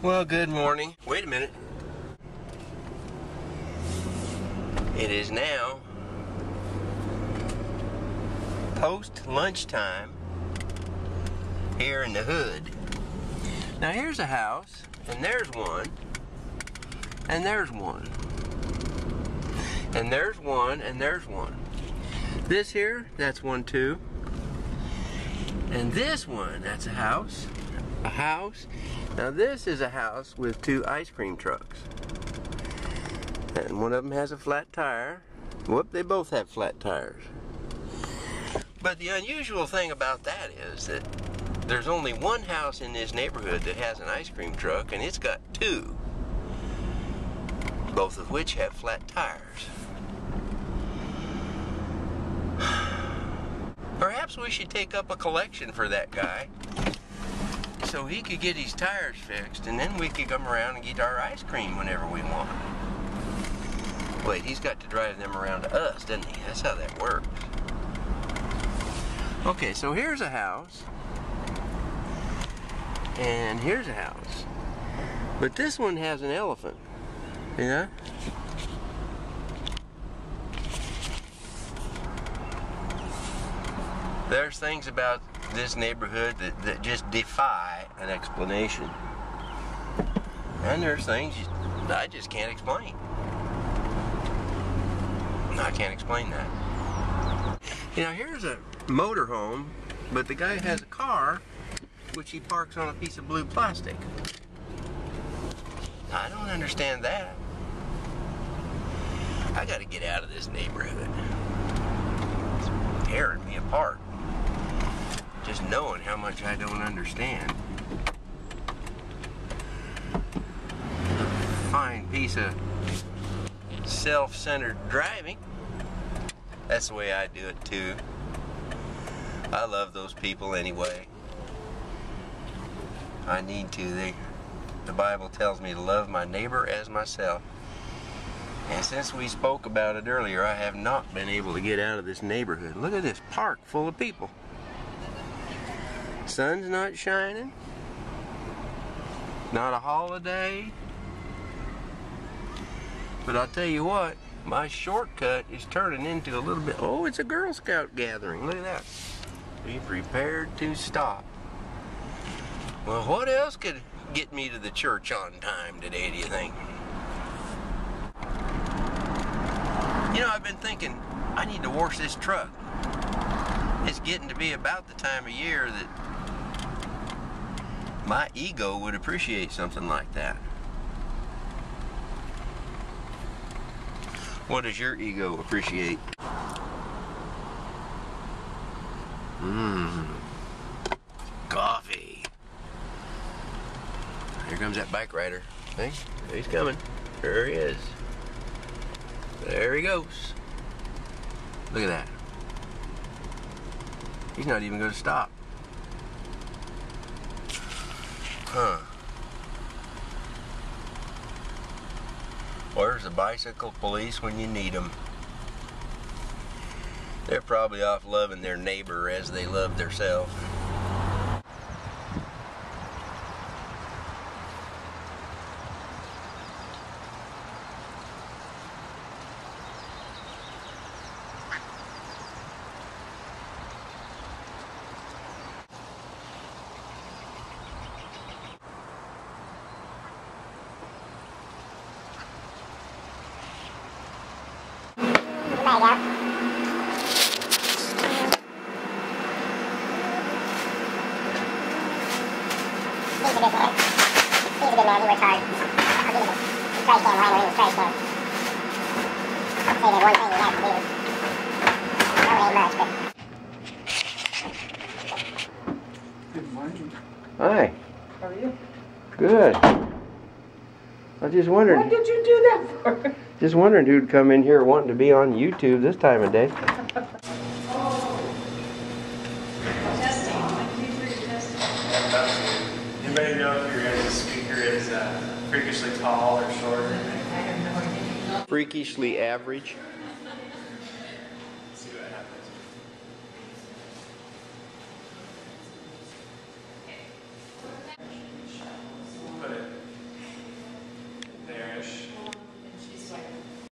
Well, good morning. Wait a minute. It is now post lunchtime here in the hood. Now, here's a house, and there's one, and there's one, and there's one, and there's one. This here, that's one too. And this one, that's a house. A house. Now this is a house with two ice cream trucks. And one of them has a flat tire. Whoop, they both have flat tires. But the unusual thing about that is that there's only one house in this neighborhood that has an ice cream truck, and it's got two. Both of which have flat tires. Perhaps we should take up a collection for that guy so he could get his tires fixed and then we could come around and get our ice cream whenever we want. Wait, he's got to drive them around to us, doesn't he? That's how that works. Okay, so here's a house. And here's a house. But this one has an elephant. You There's things about this neighborhood that, that just defy an explanation. And there's things I just can't explain. I can't explain that. You know, here's a motorhome, but the guy has a car which he parks on a piece of blue plastic. I don't understand that. I gotta get out of this neighborhood. It's tearing me apart just knowing how much I don't understand. Fine piece of self-centered driving. That's the way I do it too. I love those people anyway. I need to. They, the Bible tells me to love my neighbor as myself. And since we spoke about it earlier, I have not been able to get out of this neighborhood. Look at this park full of people. Sun's not shining. Not a holiday. But I'll tell you what, my shortcut is turning into a little bit. Oh, it's a Girl Scout gathering. Look at that. Be prepared to stop. Well, what else could get me to the church on time today, do you think? You know, I've been thinking, I need to wash this truck. It's getting to be about the time of year that my ego would appreciate something like that. What does your ego appreciate? Mmm. Coffee. Here comes that bike rider. Hey, he's coming. There he is. There he goes. Look at that. He's not even going to stop. Huh. Where's the bicycle police when you need them? They're probably off loving their neighbor as they love themselves. Man. He works hard. I'll give him a trash can liner in his trash can. I'll say there's one thing he has to do. That ain't much, but Good morning. Hi. How are you? Good. I just wondered. What did you do that for? Just wondering who'd come in here wanting to be on YouTube this time of day. Anybody know if your guys' speaker is uh, freakishly tall or short? Freakishly average.